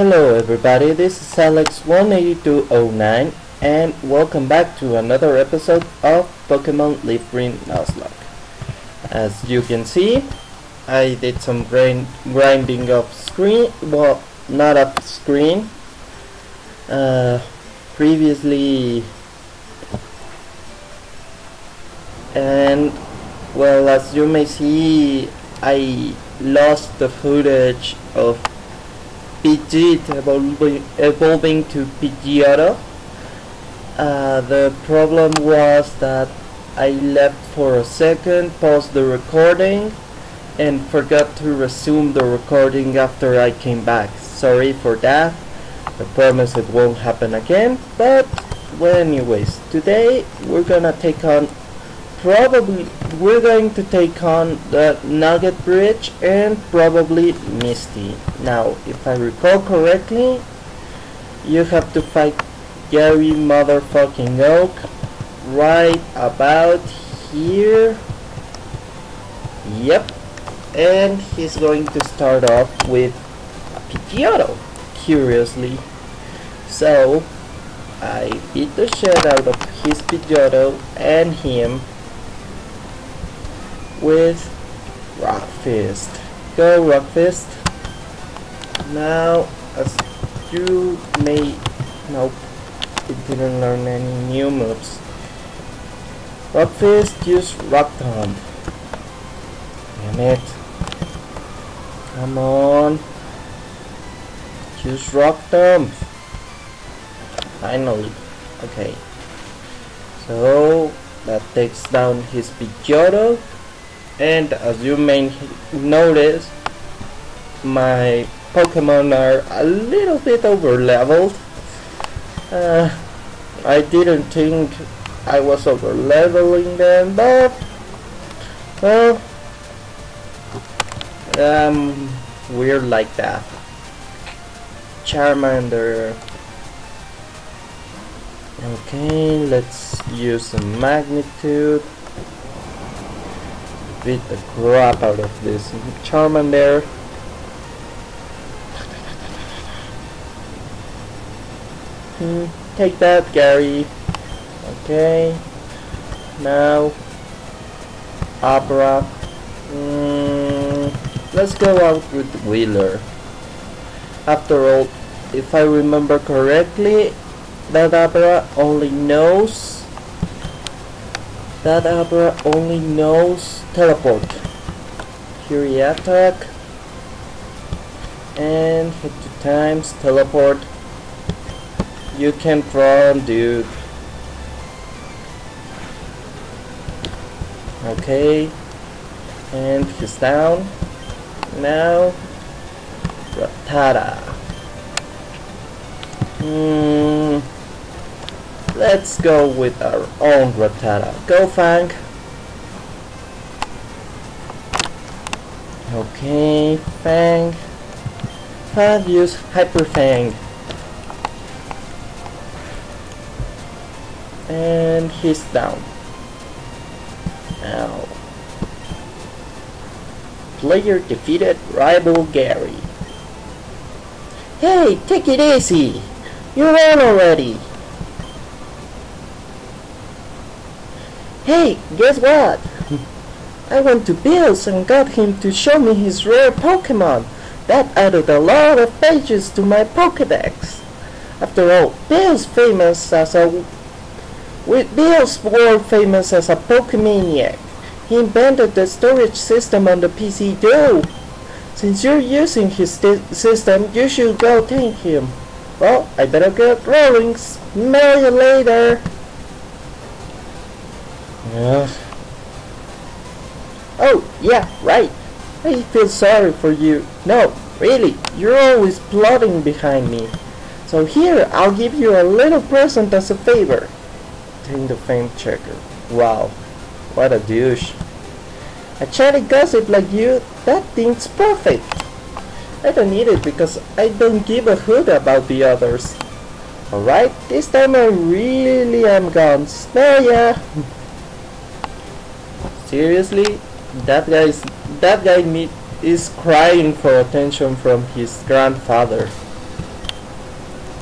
Hello everybody, this is Alex18209 and welcome back to another episode of Pokemon Leaf Green Nuzlocke. As you can see, I did some grind grinding of screen, well, not of screen. Uh, previously, and well, as you may see, I lost the footage of Pidgeot evolving, to Pidgeotto. Uh, the problem was that I left for a second, paused the recording, and forgot to resume the recording after I came back. Sorry for that. I promise it won't happen again. But, well, anyways, today we're gonna take on probably we're going to take on the Nugget Bridge and probably Misty. Now, if I recall correctly, you have to fight Gary motherfucking Oak right about here. Yep. And he's going to start off with a Pidgeotto, curiously. So, I beat the shit out of his Pidgeotto and him with Rock Fist. Go Rock Fist. Now, as you may... Nope, it didn't learn any new moves. Rock Fist, use Rock Tomb. Damn it. Come on. Use Rock Tomb. Finally. Okay. So, that takes down his Pidgeotto and as you may notice my Pokemon are a little bit over leveled uh, I didn't think I was over leveling them but well um weird like that. Charmander. Okay let's use some magnitude beat the crap out of this Charmander. Hmm, take that, Gary. Okay. Now, Abra. Mm, let's go out with Wheeler. After all, if I remember correctly, that Abra only knows that Abra only knows teleport. Fury attack. And hit two times, teleport. You can run, dude. Okay. And he's down. Now, Rattata. Hmm. Let's go with our own Rattata. Go Fang! Okay, Fang. Have use Hyper Fang. And he's down. Now. Player defeated rival Gary. Hey, take it easy! You ran already! Hey, guess what? I went to Bill's and got him to show me his rare Pokemon. That added a lot of pages to my Pokedex. After all, Bill's famous as a Bill's world famous as a Pokemaniac. He invented the storage system on the PC too. Since you're using his system, you should go thank him. Well, I better get rolling. Smell you later. Yeah. Oh, yeah, right. I feel sorry for you. No, really, you're always plotting behind me. So here, I'll give you a little present as a favor. Take the fame checker. Wow, what a douche. A chatty gossip like you, that thing's perfect. I don't need it because I don't give a hoot about the others. Alright, this time I really am gone. Smell ya! Seriously? That guy's that guy is crying for attention from his grandfather.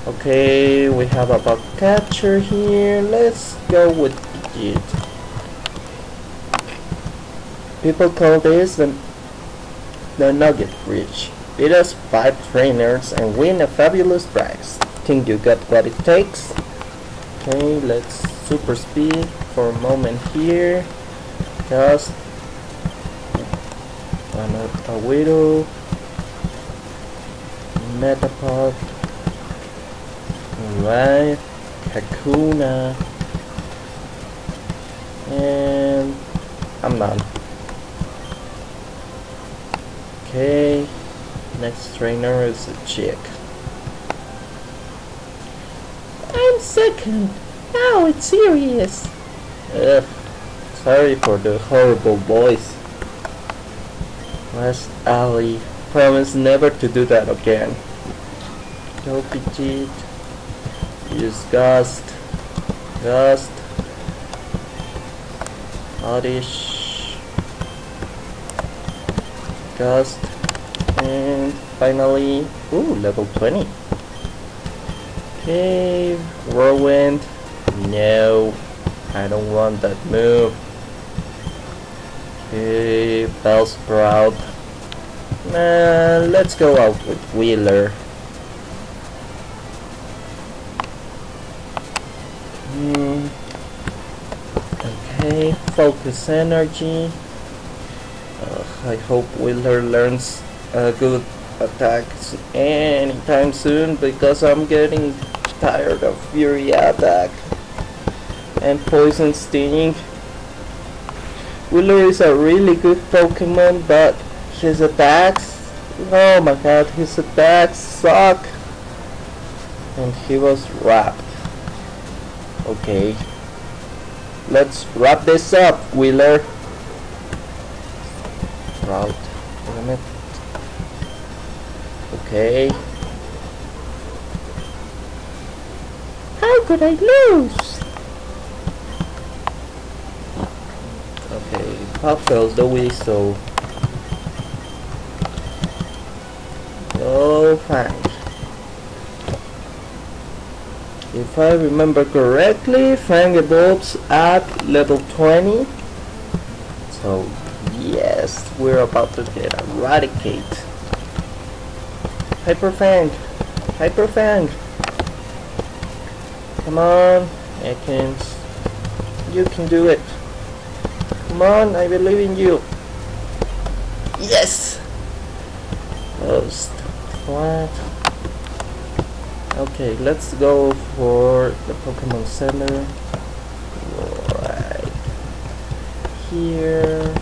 Okay, we have a bug catcher here. Let's go with it. People call this the, the Nugget Bridge. Beat us 5 trainers and win a fabulous prize. Think you got what it takes? Okay, let's super speed for a moment here. Just a widow Metapod Alright, Kakuna, and I'm done. Okay, next trainer is a chick. I'm second. Now it's serious. Ugh, sorry for the horrible voice. West Ali, promise never to do that again. Go Pidgeot. Use Gust. Gust. Oddish. Gust. And finally, ooh, level 20. Okay, Whirlwind. No, I don't want that move. Okay, Bellsprout. Uh, let's go out with Wheeler. Hmm. Okay, focus energy. Uh, I hope Wheeler learns a good attacks anytime soon because I'm getting tired of Fury attack and Poison Sting. Wheeler is a really good Pokemon but his attacks, oh my god, his attacks suck. And he was wrapped. Okay. Let's wrap this up, Wheeler. Route. Limit. Okay. How could I lose? Pop the whistle. Oh, fine. If I remember correctly, Fang evolves at level 20. So, yes, we're about to get Eradicate. Hyper Fang! Hyper Fang! Come on, Ekans. You can do it. Come on, I believe in you. Yes! Closed. What? Okay, let's go for the Pokemon Center. Right here.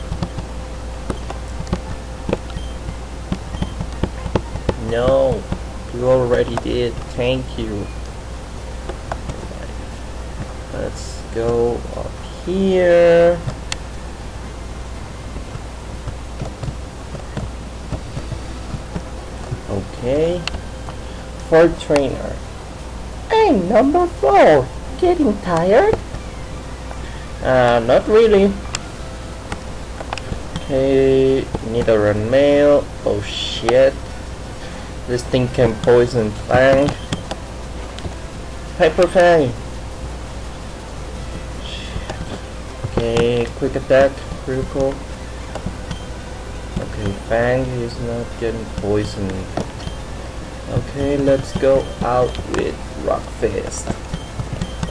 No, you already did. Thank you. Let's go up here. Okay. For trainer. I'm number four. Getting tired? Uh, not really. Okay, Nidoran male. Oh shit. This thing can poison Fang. Hyper Fang. Okay, quick attack, critical. Okay, Fang is not getting poisoned. Okay, let's go out with Rock Fist.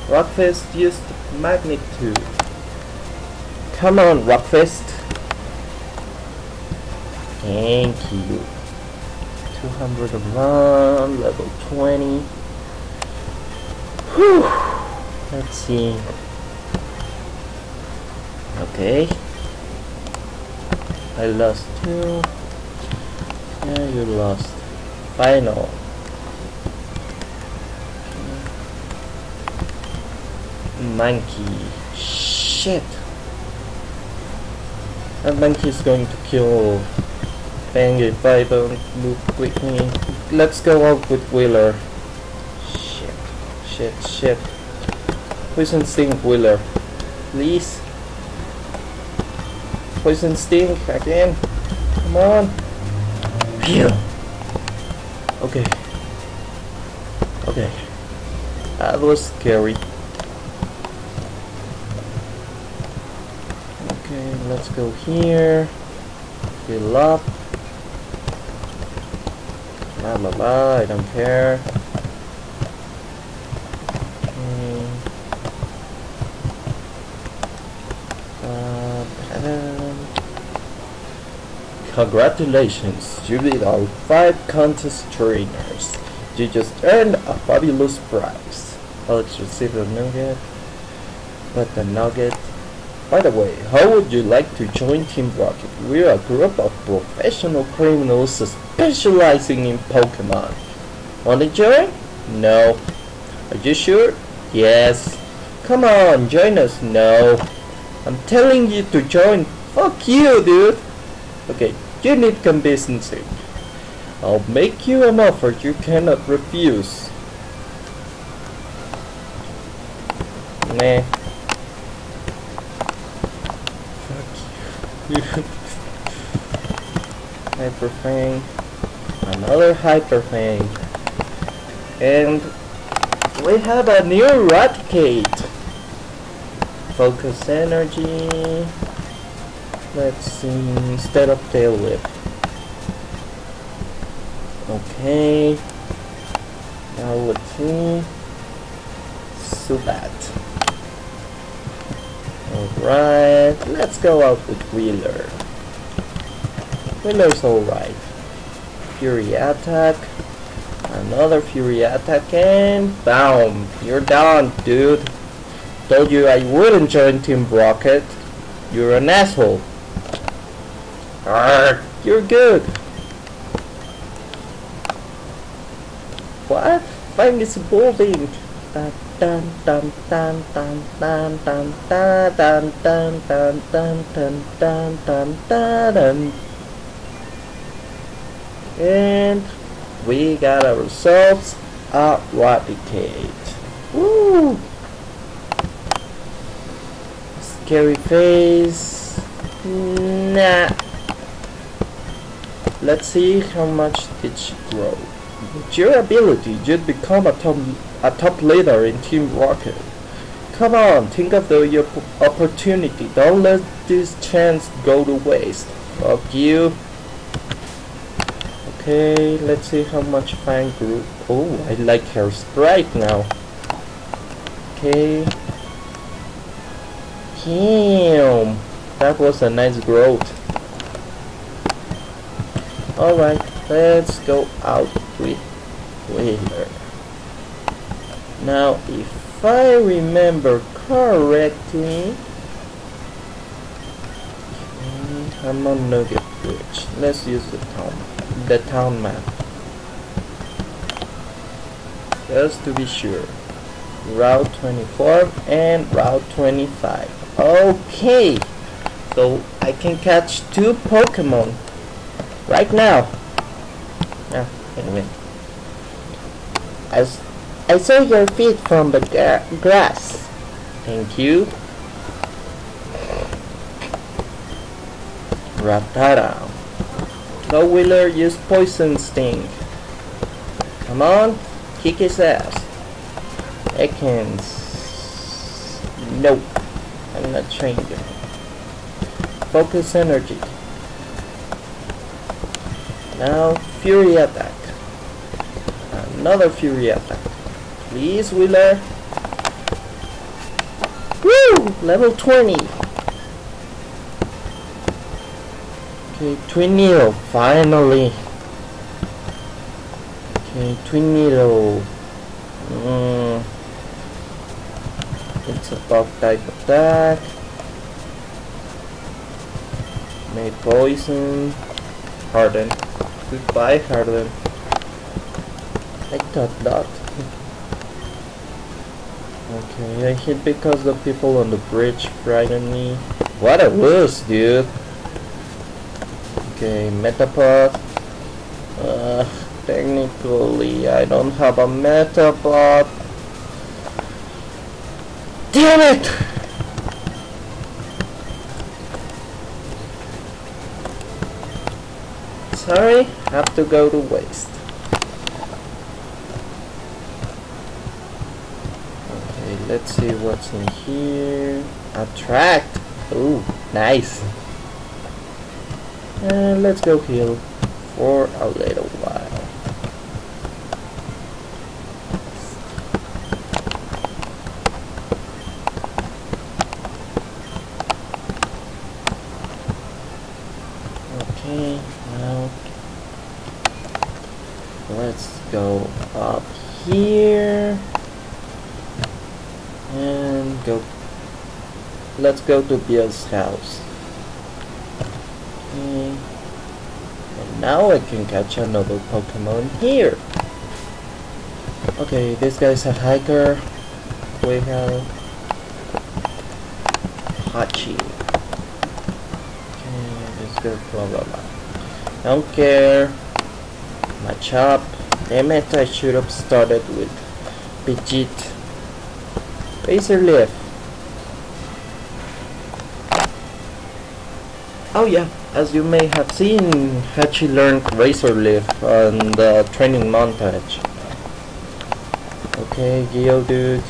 Rock Fist used magnitude. Come on, Rock Fist. Thank you. 201, level 20. Whew. Let's see. Okay. I lost two. Yeah, you lost. Final. Monkey. Shit. That monkey is going to kill Fang if I don't move quickly. Let's go out with Wheeler. Shit. Shit, shit. Poison Sting Wheeler. Please. Poison Sting again. Come on. Phew. Okay. Okay. Uh, that was scary. Okay, let's go here. Fill up. Blah blah blah, I don't care. Congratulations, you beat our five contest trainers. You just earned a fabulous prize. Alex received a nugget. But the nugget. By the way, how would you like to join Team Rocket? We're a group of professional criminals specializing in Pokemon. Want to join? No. Are you sure? Yes. Come on, join us. No. I'm telling you to join. Fuck you, dude. Okay, you need convincing. I'll make you an offer you cannot refuse. Nah. Fuck you. Hyper Fang. Another Hyper Fang. And we have a new Eradicate. Focus energy. Let's see, instead of tail whip. Okay. Now let's see. Zubat. Alright, let's go out with Wheeler. Wheeler's alright. Fury attack. Another Fury attack and BAM! You're done, dude. Told you I wouldn't join Team Rocket. You're an asshole. Arrgh, you're good. What? Fang is dun And we got ourselves a Eradicate. Woo! Scary face. Nah. Let's see how much did she grow. With your ability, you'd become a top, a top leader in Team Rocket. Come on, think of the your opportunity. Don't let this chance go to waste. Fuck you. Okay, let's see how much Fang grew. Oh, I like her sprite now. Okay. Damn, that was a nice growth. Alright, let's go out with Wheeler. Now, if I remember correctly, I'm on Nugget Bridge. Let's use the town, the town map, just to be sure. Route 24 and Route 25. Okay, so I can catch two Pokemon right now. Yeah, anyway. I, s- I saw your feet from the gra- grass. Thank you. Rattata. Go Wheeler, use Poison Sting. Come on, kick his ass. Ekans. Nope. I'm not trained. Focus energy. Now, Fury attack. Another Fury attack. Please, Wheeler. Woo! Level 20. Okay, Twin Needle, finally. Okay, Twin Needle. Mm. It's a bug type attack. Made poison. Harden. Goodbye, Harden. I thought that. Okay, I hit because the people on the bridge frightened me. What a wuss, dude. Okay, Metapod. Uh, technically, I don't have a Metapod. Damn it! sorry, have to go to waste. Okay, let's see what's in here. Attract. Ooh, nice. And let's go heal for a little while. Go to Bill's house. Okay. and now I can catch another Pokemon here. Okay this guy's a hiker we have Hachi. Okay let's go blah blah blah. Don't care. Machop damn it I should have started with Pidgeot. Razor Leaf. Oh yeah, as you may have seen, Hachi learned Razor Leaf on the training montage. Okay, Geodude,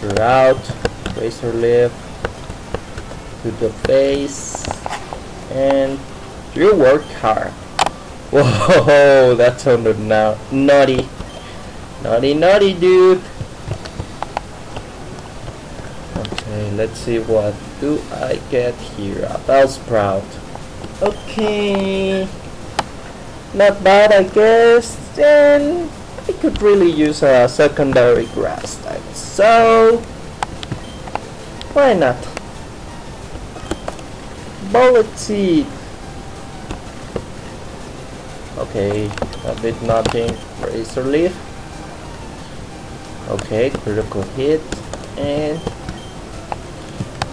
you're out. Razor Leaf to the face, and you work hard. Whoa, that sounded now naughty. Naughty, naughty, dude. Okay, let's see what do I get here. A Bellsprout. Okay. Not bad, I guess. Then I could really use a secondary grass type. So, why not? Bullet Seed. Okay, a bit nothing. Razor Leaf. Okay, critical hit. And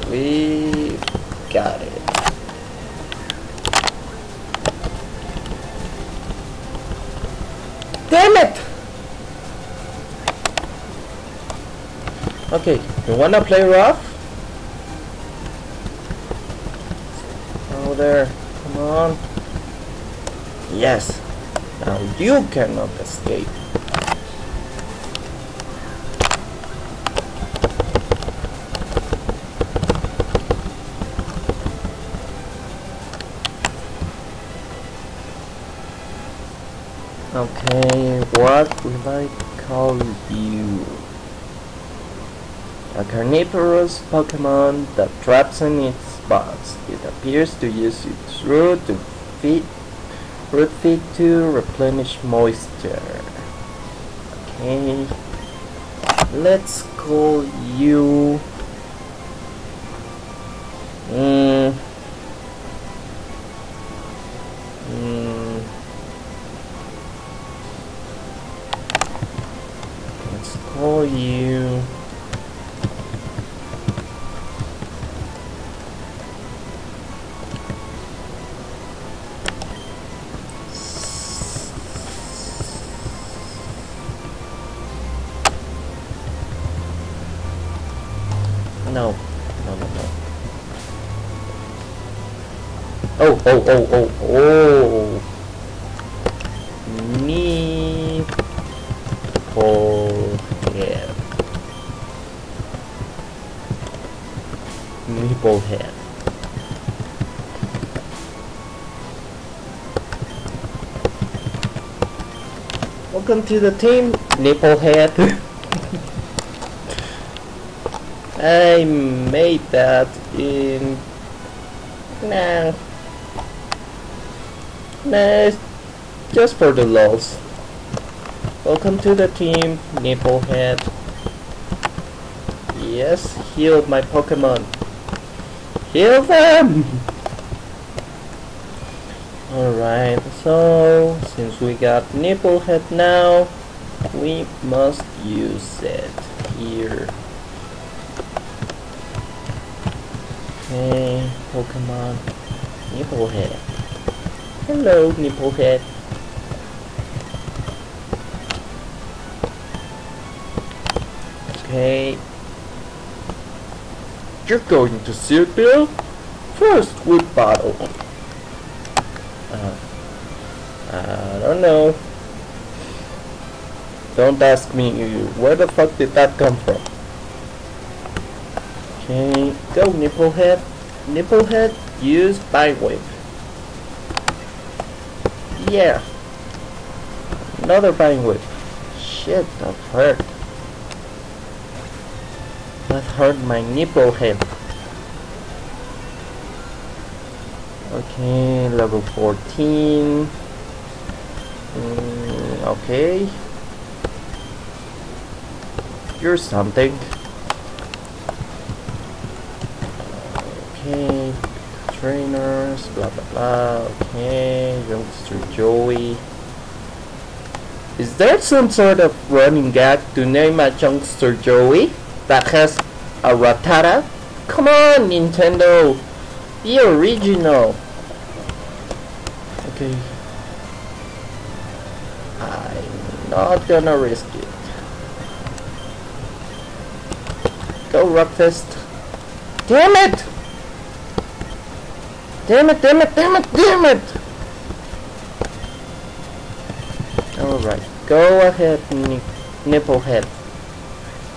we got it. Damn it! Okay, you wanna play rough? Oh there, come on. Yes, now you cannot escape. What will I call you? A carnivorous Pokemon that traps in its box. It appears to use its root to feed root feed to replenish moisture. Okay. Let's call you mm, Nipple head. Welcome to the team, Nipplehead. I made that in nah nah just for the lulz. Welcome to the team, Nipplehead. Yes, heal my Pokemon. Heal them! Alright, so since we got Nipplehead now, we must use it here. Okay, Pokemon Nipplehead. Hello, Nipplehead. Okay. You're going to sit Bill? First, we battle. Uh, I don't know. Don't ask me where the fuck did that come from. Okay, go nipple head. Nipple head, use Vine Whip. Yeah. Another Vine Whip. Shit, that hurt. That hurt my nipple head. Okay, level 14. Mm, okay. You're something. Okay, trainers, blah blah blah. Okay, youngster Joey. Is there some sort of running gag to name a youngster Joey that has a Rattata? Come on, Nintendo! The original! Okay. I'm not gonna risk it. Go Rockfist. Damn it! Damn it, damn it, damn it, damn it! Alright, go ahead, ni nipple head.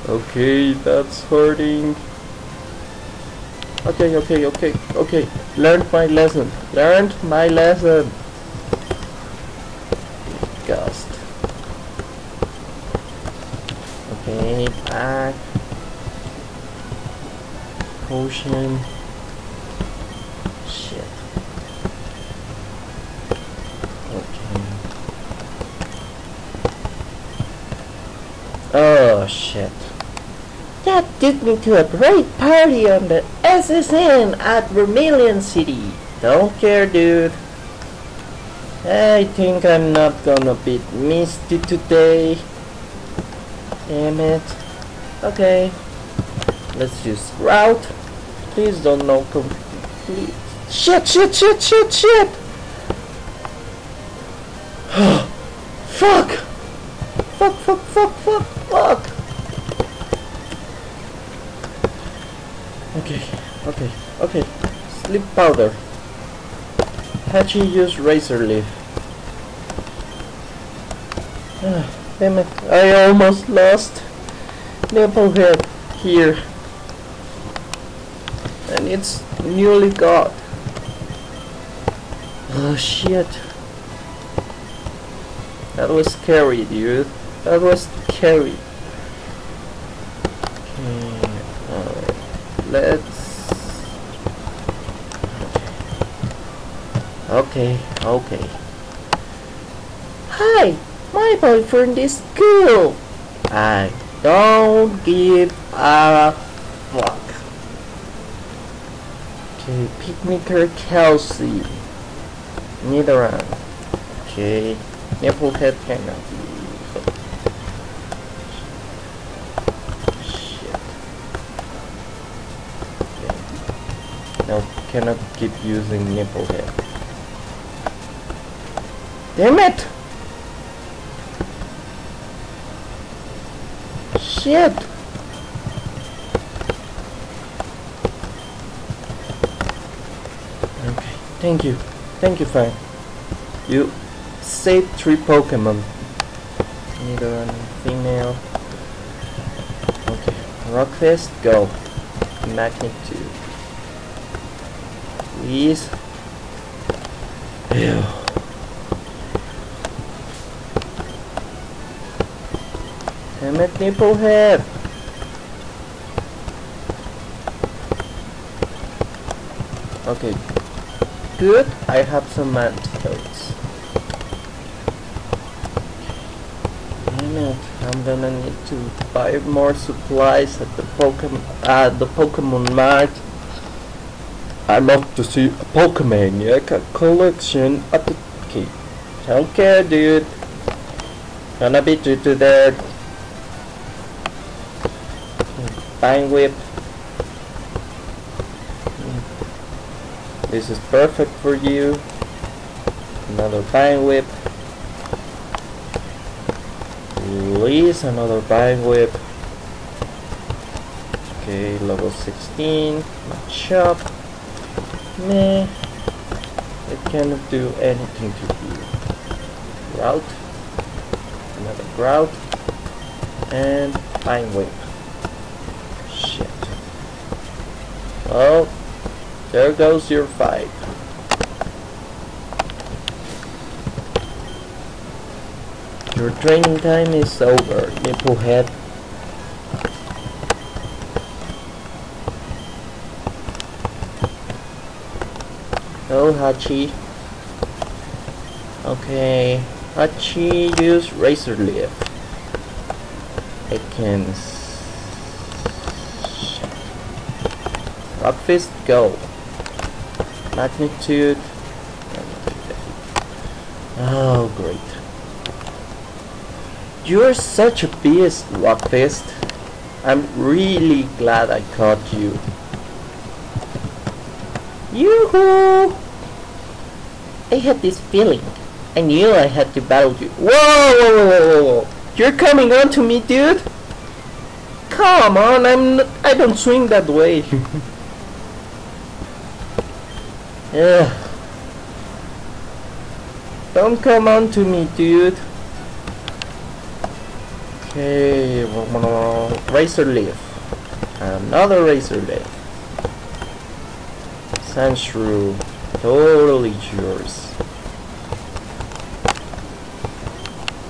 Okay, that's hurting. Okay, okay, okay, okay. Learned my lesson. Learned my lesson. Gust. Okay, back. Potion. Took me to a great party on the S.S. Anne at Vermilion City. Don't care, dude. I think I'm not gonna beat Misty today. Damn it. Okay. Let's use route. Please don't know complete. Shit, shit, shit, shit, shit! fuck! Fuck, fuck, fuck, fuck, fuck! Okay, okay, okay. Sleep powder. Patchy use razor leaf. Ah, damn it, I almost lost nipple head here. And it's newly got. Oh shit. That was scary, dude. That was scary. Okay, alright. Let's... Okay, okay. Hi, my boyfriend is cool. I don't give a fuck. Okay, picnicker Kelsey. One. Okay, Nipplehead cannot be. Shit. Okay. No, cannot keep using Nipplehead. Damn it! Shit! Okay, thank you. Thank you, Fine. You saved three Pokemon. Neither one female. Okay, Rockfist, go. Magnet 2. Please. Ew. Damn it, Nipplehead! Okay, good. I have some antidotes. Damn it, I'm gonna need to buy more supplies at the Pokemon at the Pokemon Mart. I love to see a Pokemaniac collection at the okay. Don't care, dude. Gonna beat you to that. Vine Whip. This is perfect for you. Another Vine Whip. Release another Vine Whip. Okay, level 16. Machop. Meh. It cannot do anything to you. Grout. Another grout. And Vine Whip. Shit. Well, there goes your fight. Your training time is over, Nipplehead. Hachi. Okay, Hachi use Razor Leaf. It can... Rock Fist, go. Magnitude. Oh, great. You're such a beast, Rock Fist. I'm really glad I caught you. Yoo-hoo! I had this feeling. I knew I had to battle you. Whoa, whoa, whoa, whoa, whoa! You're coming on to me, dude? Come on, I'm not, I don't swing that way. yeah. Don't come on to me, dude. Okay, razor leaf. Another razor leaf. Sandshrew, totally yours.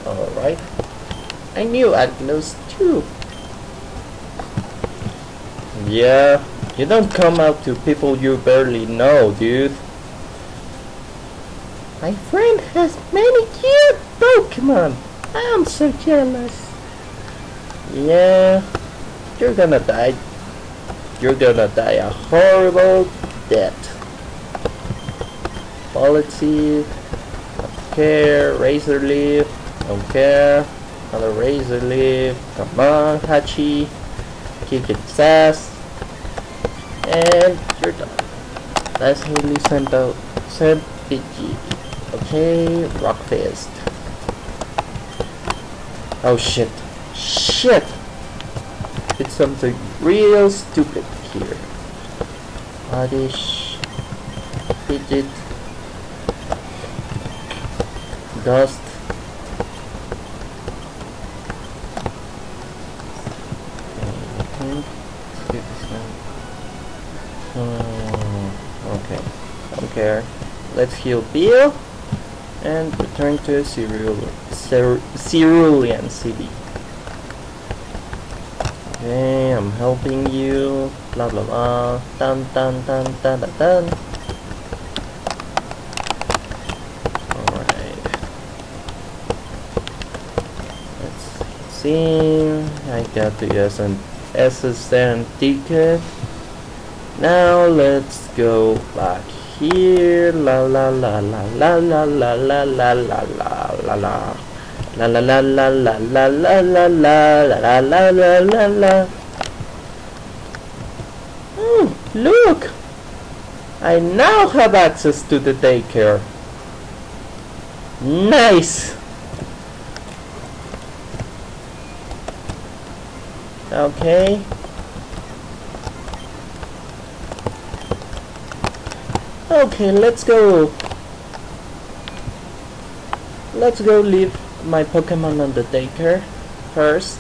Alright. I knew I'd lose too. Yeah, you don't come out to people you barely know, dude. My friend has many cute Pokemon. I'm so jealous. Yeah, you're gonna die. You're gonna die a horrible death. Bullet Seed, care, Razor Leaf, don't care. Another razor leaf. Come on, Hachi. Kick its ass. And you're done. Let's Haley sent out sent Pidgey. Okay, Rock Fist. Oh shit. Shit! It's something real stupid here. Oddish. Fidget. Dust. Hmm, okay, care. Let's heal Bill and return to a Cerulean City. Okay, I'm helping you. Blah blah blah. Dun dun dun dun dun dun. Alright. Let's see. I got the SN S.S. Anne ticket. Now let's go back here. La la la la la la la la la la la la la. La la la la la la la la la la la la la la Oh, look! I now have access to the daycare. Nice! Okay. Okay, let's go. Let's go leave my Pokemon on the daycare first.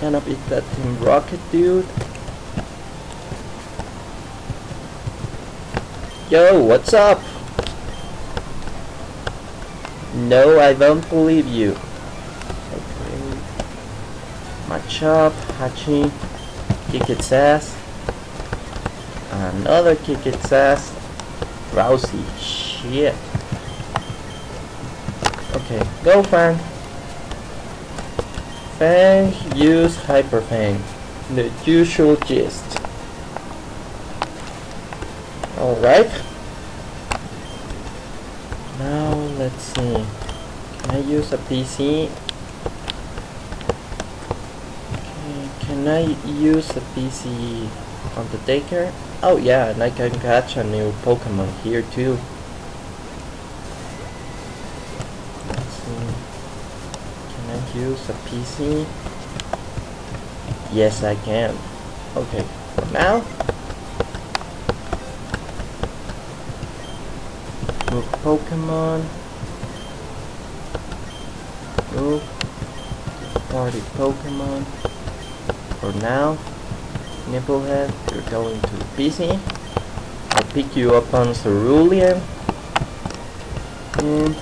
Gonna beat that Team Rocket dude. Yo, what's up? No, I don't believe you. Okay. Machop, Hachi, kick its ass. Another kick its ass. Rousey, shit. Okay, go Fang. Fang, use Hyper Fang. The usual gist. Alright. Now let's see. Can I use a PC? Okay, can I use a PC on the daycare? Oh yeah, and I can catch a new Pokemon here too. Can I use a PC? Yes, I can. Okay, now move Pokemon. Move party Pokemon. For now, Nipplehead, you're going to PC. I'll pick you up on Cerulean. And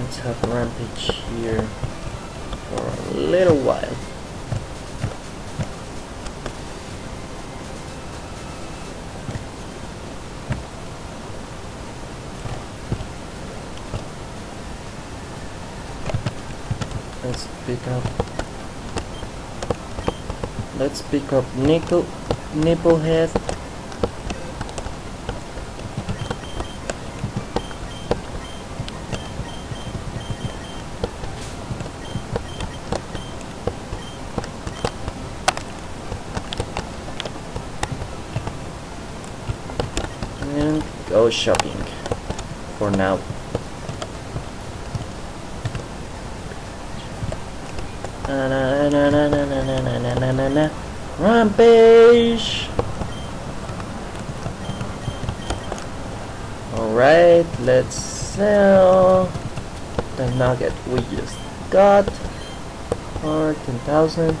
let's have Rampage here for a little while. Let's pick up. Let's pick up nickel, nipplehead. And go shopping for now. Na na na na na na na na na na Rampage! Alright, let's sell the nugget we just got for 10,000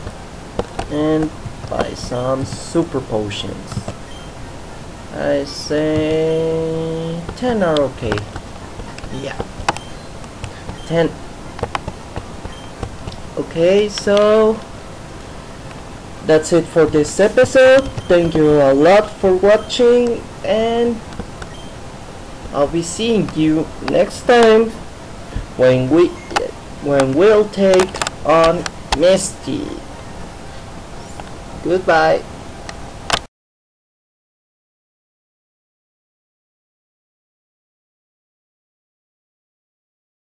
and buy some super potions. I say 10 are okay. Yeah. 10 okay so that's it for this episode. Thank you a lot for watching and I'll be seeing you next time when we when we'll take on Misty. Goodbye